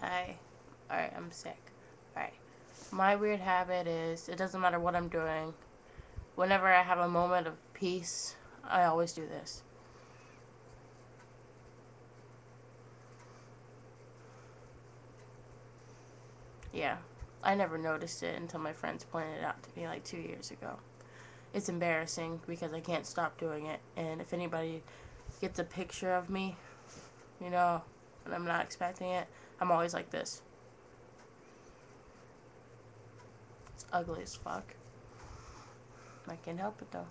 Hi. Alright, I'm sick. Alright. My weird habit is it doesn't matter what I'm doing. Whenever I have a moment of peace, I always do this. Yeah. I never noticed it until my friends pointed it out to me like two years ago. It's embarrassing because I can't stop doing it. And if anybody gets a picture of me, you know, and I'm not expecting it, I'm always like this. It's ugly as fuck. I can't help it though.